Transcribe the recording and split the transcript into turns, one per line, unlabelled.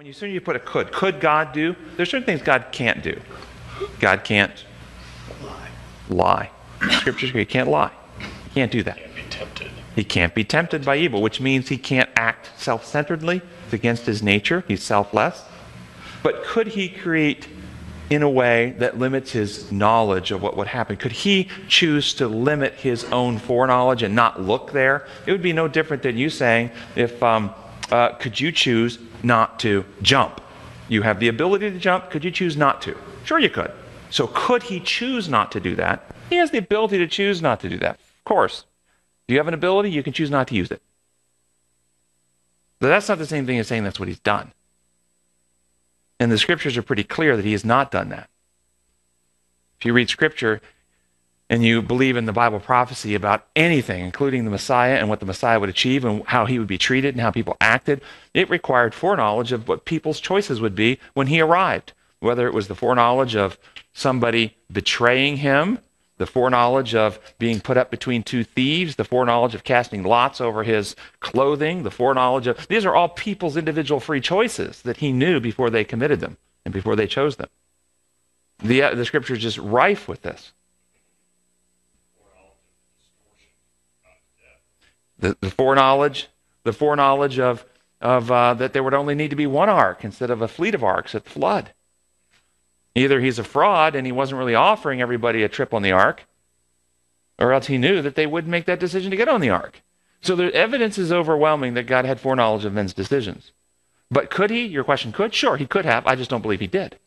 When you soon you put a could, could God do? There's certain things God can't do. God can't lie. lie. Scripture he can't lie. He can't do that.
He can't be tempted.
He can't be tempted by evil, which means he can't act self centeredly. It's against his nature. He's selfless. But could he create in a way that limits his knowledge of what would happen? Could he choose to limit his own foreknowledge and not look there? It would be no different than you saying, if um, uh, could you choose not to jump? You have the ability to jump. Could you choose not to? Sure, you could. So, could he choose not to do that? He has the ability to choose not to do that. Of course. Do you have an ability? You can choose not to use it. But that's not the same thing as saying that's what he's done. And the scriptures are pretty clear that he has not done that. If you read scripture and you believe in the Bible prophecy about anything, including the Messiah and what the Messiah would achieve and how he would be treated and how people acted, it required foreknowledge of what people's choices would be when he arrived. Whether it was the foreknowledge of somebody betraying him the foreknowledge of being put up between two thieves, the foreknowledge of casting lots over his clothing, the foreknowledge of these are all people's individual free choices that he knew before they committed them and before they chose them. The, uh, the scripture is just rife with this. The, the foreknowledge, the foreknowledge of, of uh, that there would only need to be one ark instead of a fleet of arks at the flood. Either he's a fraud and he wasn't really offering everybody a trip on the ark, or else he knew that they wouldn't make that decision to get on the ark. So the evidence is overwhelming that God had foreknowledge of men's decisions. But could he? Your question could? Sure, he could have. I just don't believe he did.